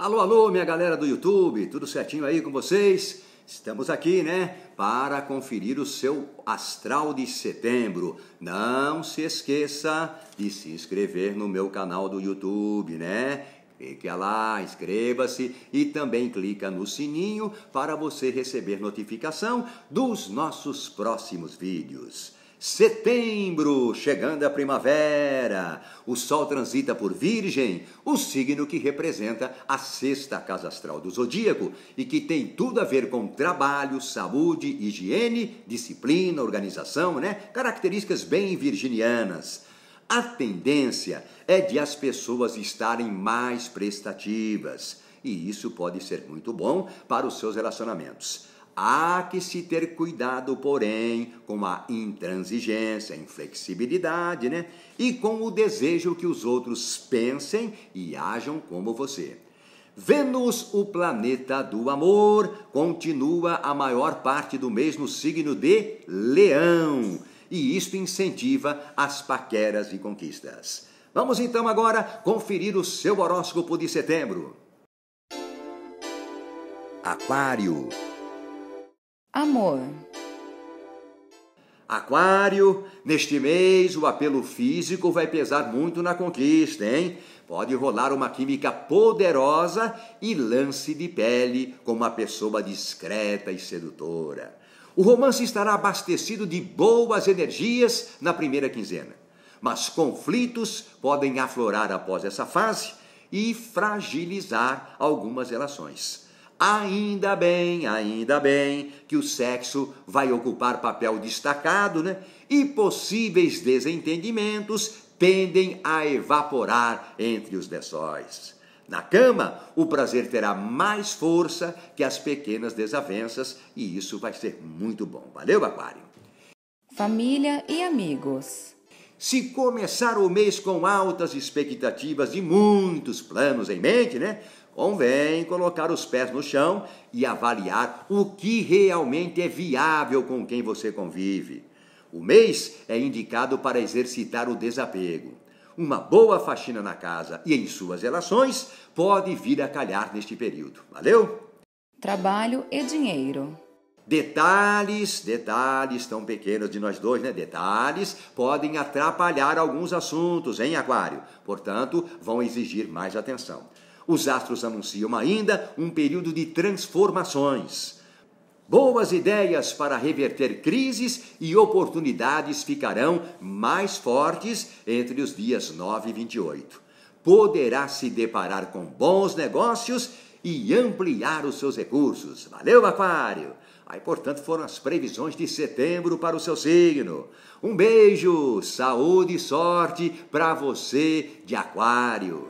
Alô, alô, minha galera do YouTube, tudo certinho aí com vocês? Estamos aqui, né, para conferir o seu astral de setembro. Não se esqueça de se inscrever no meu canal do YouTube, né? Clique lá, inscreva-se e também clica no sininho para você receber notificação dos nossos próximos vídeos. Setembro, chegando a primavera. O Sol transita por Virgem, o signo que representa a sexta casa astral do zodíaco e que tem tudo a ver com trabalho, saúde, higiene, disciplina, organização, né? Características bem virginianas. A tendência é de as pessoas estarem mais prestativas, e isso pode ser muito bom para os seus relacionamentos. Há que se ter cuidado, porém, com a intransigência, a inflexibilidade, né? E com o desejo que os outros pensem e ajam como você. Vênus, o planeta do amor, continua a maior parte do mês no signo de Leão, e isto incentiva as paqueras e conquistas. Vamos então agora conferir o seu horóscopo de setembro. Aquário. Amor. Aquário, neste mês o apelo físico vai pesar muito na conquista, hein? Pode rolar uma química poderosa e lance de pele com uma pessoa discreta e sedutora. O romance estará abastecido de boas energias na primeira quinzena, mas conflitos podem aflorar após essa fase e fragilizar algumas relações. Ainda bem, ainda bem que o sexo vai ocupar papel destacado, né? E possíveis desentendimentos tendem a evaporar entre os lençóis. Na cama, o prazer terá mais força que as pequenas desavenças e isso vai ser muito bom. Valeu, Aquário? Família e amigos. Se começar o mês com altas expectativas e muitos planos em mente, né? Convém colocar os pés no chão e avaliar o que realmente é viável com quem você convive. O mês é indicado para exercitar o desapego. Uma boa faxina na casa e em suas relações pode vir a calhar neste período. Valeu? Trabalho e dinheiro. Detalhes, detalhes tão pequenos de nós dois, né? Detalhes podem atrapalhar alguns assuntos em Aquário, portanto, vão exigir mais atenção. Os astros anunciam ainda um período de transformações. Boas ideias para reverter crises e oportunidades ficarão mais fortes entre os dias 9 e 28. Poderá se deparar com bons negócios e ampliar os seus recursos. Valeu, Aquário! Aí, portanto, foram as previsões de setembro para o seu signo. Um beijo, saúde e sorte para você de Aquário.